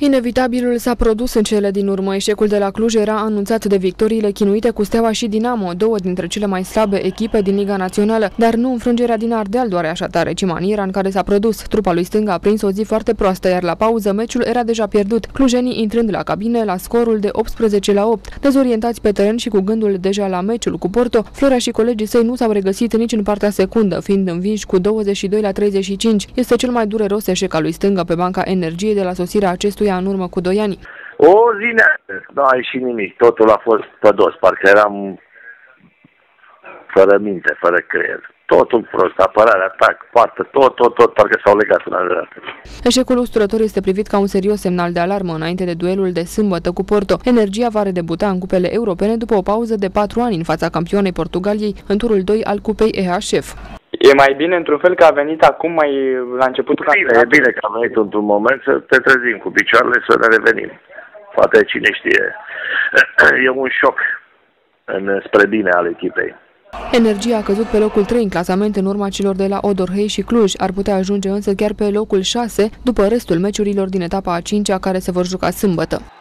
Inevitabilul s-a produs în cele din urmă. Eșecul de la Cluj era anunțat de victoriile chinuite cu Steaua și Dinamo, două dintre cele mai slabe echipe din Liga Națională, dar nu înfrângerea din Ardeal doare așa tare, ci maniera în care s-a produs. Trupa lui stânga a prins o zi foarte proastă, iar la pauză meciul era deja pierdut, clujenii intrând la cabine la scorul de 18 la 8. Dezorientați pe teren și cu gândul deja la meciul cu Porto, Florea și colegii săi nu s-au regăsit nici în partea secundă, fiind învinși cu 22 la 35. Este cel mai dureros eșec al lui stânga pe banca energiei de la sosirea acestui acestuia în urmă cu doi ani? O zi nu a ieșit nimic. Totul a fost pădos. Parcă eram fără minte, fără creier. Totul prost, apărare, atac, poartă, tot, tot, tot, parcă s-au legat una de dată. Eșecul usturător este privit ca un serios semnal de alarmă înainte de duelul de sâmbătă cu Porto. Energia va redebuta în cupele europene după o pauză de patru ani în fața campionei Portugaliei în turul 2 al cupei EHF. E mai bine într-un fel că a venit acum mai la începutul bine, E bine că a venit într-un moment să te trezim cu picioarele să ne revenim. Poate cine știe. E un șoc în, spre bine al echipei. Energia a căzut pe locul 3 în clasament în urma celor de la Odorhei și Cluj. Ar putea ajunge însă chiar pe locul 6 după restul meciurilor din etapa a 5-a care se vor juca sâmbătă.